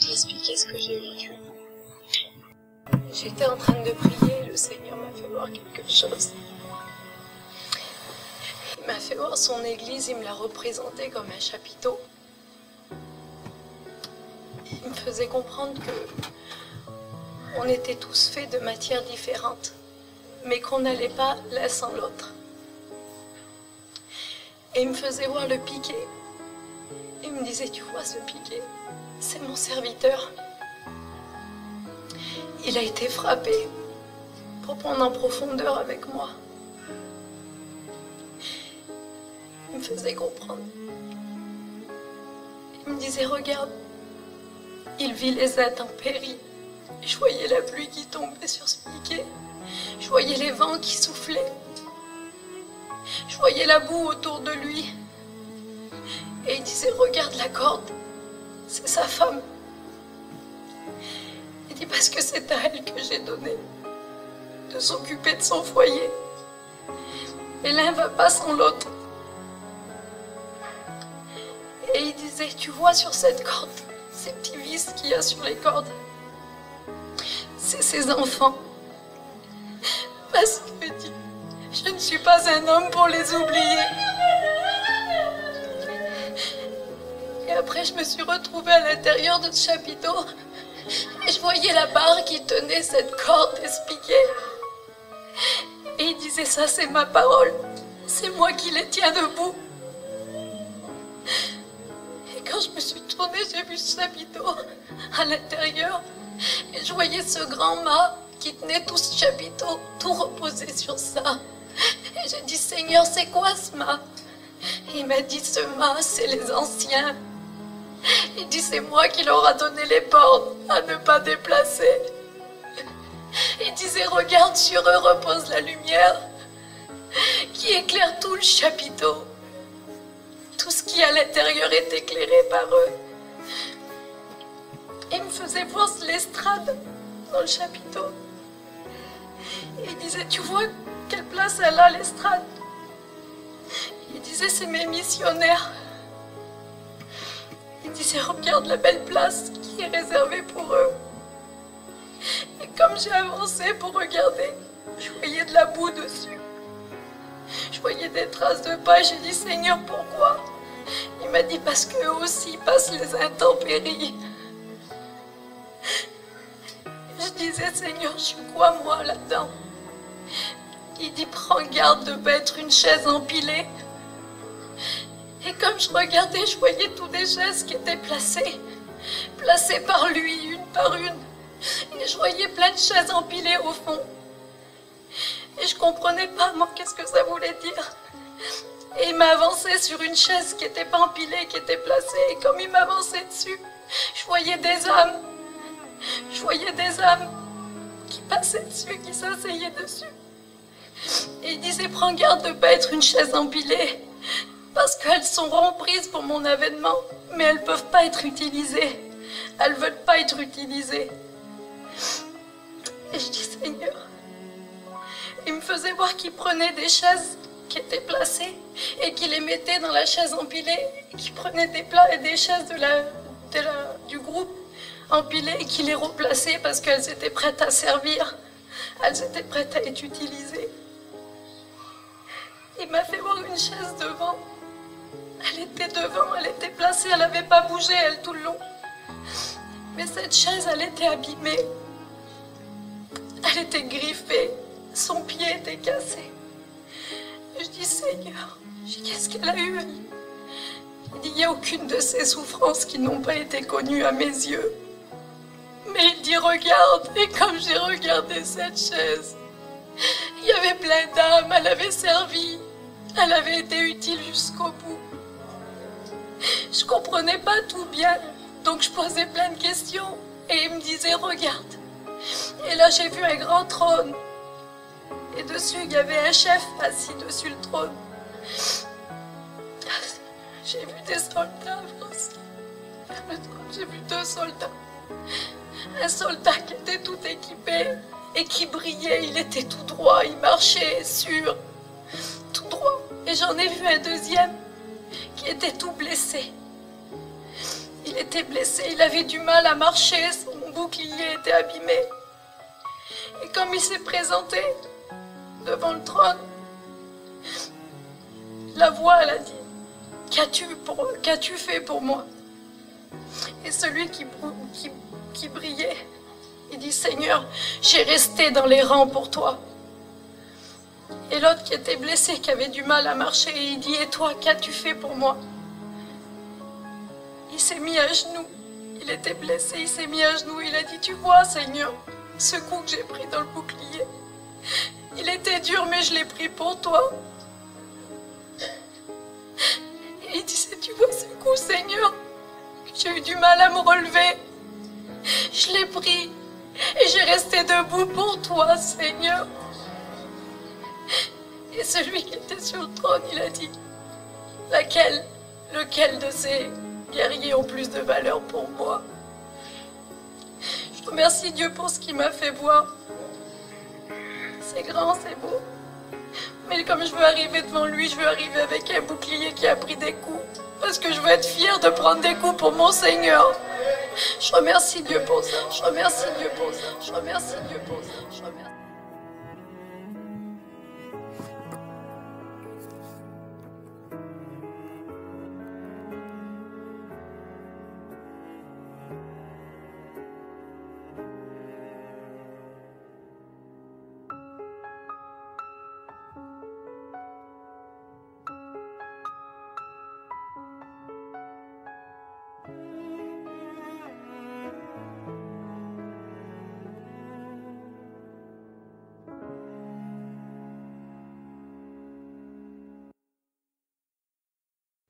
Vous expliquer ce que j'ai vécu. J'étais en train de prier, le Seigneur m'a fait voir quelque chose. Il m'a fait voir son église, il me l'a représenté comme un chapiteau. Il me faisait comprendre que on était tous faits de matières différentes, mais qu'on n'allait pas l'un sans l'autre. Et il me faisait voir le piquet. Il me disait, tu vois ce piquet, c'est mon serviteur. Il a été frappé pour prendre en profondeur avec moi. Il me faisait comprendre. Il me disait, regarde, il vit les intempéries. Je voyais la pluie qui tombait sur ce piquet. Je voyais les vents qui soufflaient. Je voyais la boue autour de lui. Et il disait, regarde la corde, c'est sa femme. Il dit, parce que c'est à elle que j'ai donné de s'occuper de son foyer. Et l'un va pas sans l'autre. Et il disait, tu vois sur cette corde, ces petits vis qu'il y a sur les cordes, c'est ses enfants. Parce que je ne suis pas un homme pour les oublier. Et après, je me suis retrouvée à l'intérieur de ce chapiteau et je voyais la barre qui tenait cette corde expliquée. Et il disait ça, c'est ma parole. C'est moi qui les tiens debout. Et quand je me suis tournée, j'ai vu ce chapiteau à l'intérieur. Et je voyais ce grand mât qui tenait tout ce chapiteau, tout reposé sur ça. Et j'ai dit, Seigneur, c'est quoi ce mât? Il m'a dit, ce mât, c'est les anciens. Il dit, c'est moi qui leur a donné les portes à ne pas déplacer. Il disait, regarde, sur eux repose la lumière qui éclaire tout le chapiteau. Tout ce qui à l'intérieur est éclairé par eux. Il me faisait voir l'estrade dans le chapiteau. Il disait, tu vois quelle place elle a, l'estrade? Il disait, c'est mes missionnaires. Il disait, regarde la belle place qui est réservée pour eux. Et comme j'ai avancé pour regarder, je voyais de la boue dessus. Je voyais des traces de pas. J'ai dit, Seigneur, pourquoi? Il m'a dit, parce qu'eux aussi passent les intempéries. Je disais, Seigneur, je suis quoi moi là-dedans? Il dit, prends garde de pas être une chaise empilée. Et comme je regardais, je voyais toutes les chaises qui étaient placées, placées par lui, une par une. Et je voyais plein de chaises empilées au fond. Et je comprenais pas, moi, qu'est-ce que ça voulait dire. Et il m'avançait sur une chaise qui n'était pas empilée, qui était placée. Et comme il m'avançait dessus, je voyais des âmes. Je voyais des âmes qui passaient dessus, qui s'asseyaient dessus. Et il disait, prends garde de ne pas être une chaise empilée, parce qu'elles sont remprises pour mon avènement, mais elles ne peuvent pas être utilisées. Elles veulent pas être utilisées. Et je dis, Seigneur, il me faisait voir qu'il prenait des chaises qui étaient placées et qu'il les mettait dans la chaise empilée, qu'il prenait des plats et des chaises de la, du groupe empilées et qu'il les replaçait parce qu'elles étaient prêtes à servir, elles étaient prêtes à être utilisées. Il m'a fait voir une chaise devant. Était devant, elle était placée, elle n'avait pas bougé, elle, tout le long. Mais cette chaise, elle était abîmée. Elle était griffée. Son pied était cassé. Je dis, Seigneur, qu'est-ce qu'elle a eu Il il n'y a aucune de ces souffrances qui n'ont pas été connues à mes yeux. Mais il dit, regarde, et comme j'ai regardé cette chaise, il y avait plein d'âmes, elle avait servi, elle avait été utile jusqu'au bout. Je comprenais pas tout bien, donc je posais plein de questions, et il me disait, regarde. Et là, j'ai vu un grand trône, et dessus, il y avait un chef assis dessus le trône. J'ai vu des soldats aussi. J'ai vu deux soldats. Un soldat qui était tout équipé et qui brillait, il était tout droit, il marchait sûr, tout droit. Et j'en ai vu un deuxième était tout blessé. Il était blessé, il avait du mal à marcher, son bouclier était abîmé. Et comme il s'est présenté devant le trône, la voix, elle a dit, qu'as-tu fait pour moi? Et celui qui brillait, il dit, Seigneur, j'ai resté dans les rangs pour toi. Et l'autre qui était blessé, qui avait du mal à marcher, il dit, et toi, qu'as-tu fait pour moi? Il s'est mis à genoux. Il était blessé, il s'est mis à genoux. Il a dit, tu vois, Seigneur, ce coup que j'ai pris dans le bouclier, il était dur, mais je l'ai pris pour toi. Et il disait, tu vois ce coup, Seigneur, j'ai eu du mal à me relever. Je l'ai pris et j'ai resté debout pour toi, Seigneur. Et celui qui était sur le trône, il a dit, laquelle, lequel de ces guerriers ont plus de valeur pour moi? Je remercie Dieu pour ce qu'il m'a fait voir. C'est grand, c'est beau. Mais comme je veux arriver devant lui, je veux arriver avec un bouclier qui a pris des coups. Parce que je veux être fière de prendre des coups pour mon Seigneur. Je remercie Dieu pour ça. Je remercie Dieu pour ça. Je remercie Dieu pour ça.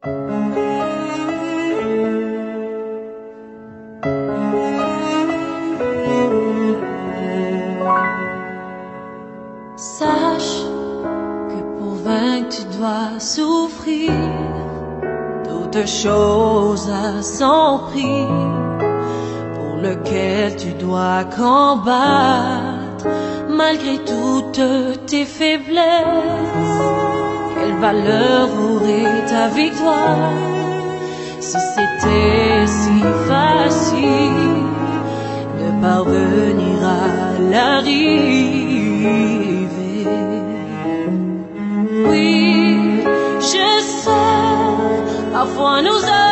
Sache que pour vaincre tu dois souffrir toutes choses à son prix pour lequel tu dois combattre malgré toutes tes faiblesses. Quelle valeur aurait ta victoire si c'était si facile de parvenir à l'arrivée? Oui, je sais, parfois nous avons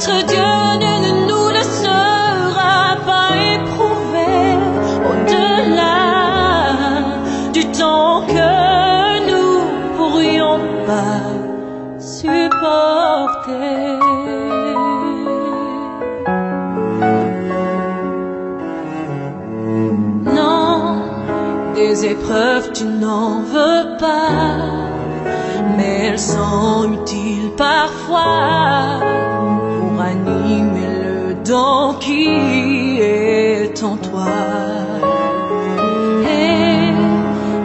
Notre Dieu ne nous laissera pas éprouver au-delà du temps que nous pourrions pas supporter. Non, des épreuves tu n'en veux pas, mais elles sont utiles parfois qui est en toi. Et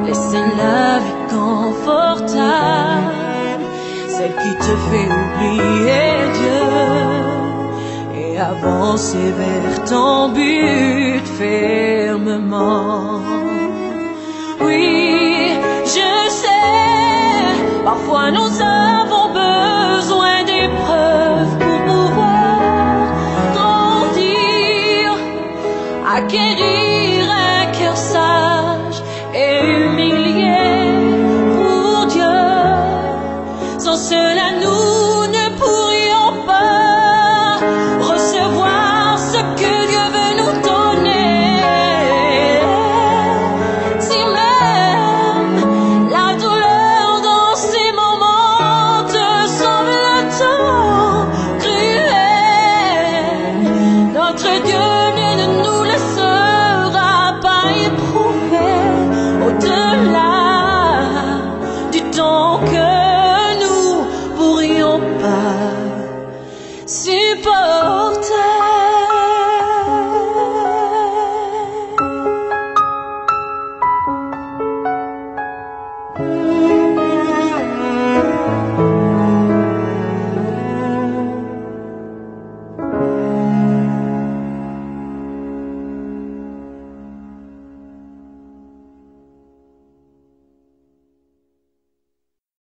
laisser la vie confortable, celle qui te fait oublier Dieu et avancer vers ton but fermement. Oui, Nous ne pourrions pas recevoir ce que Dieu veut nous donner. Si même la douleur dans ces moments semble trop cruelle, notre Dieu.